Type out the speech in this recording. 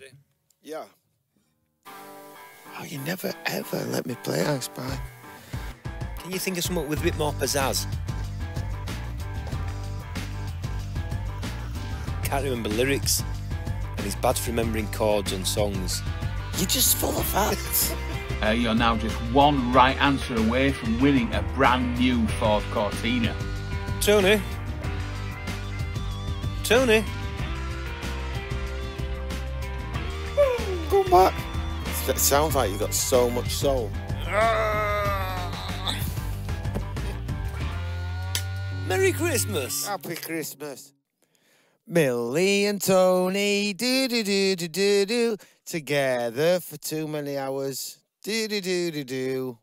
Ready? Yeah. Oh, you never ever let me play I Spy. Can you think of something with a bit more pizzazz? Can't remember lyrics, and he's bad for remembering chords and songs. You're just full of facts. Uh, you're now just one right answer away from winning a brand new Ford Cortina. Tony? Tony? Back. It sounds like you've got so much soul. Merry Christmas! Happy Christmas. Milly and Tony, do do do do do do, together for too many hours. Do do do do do.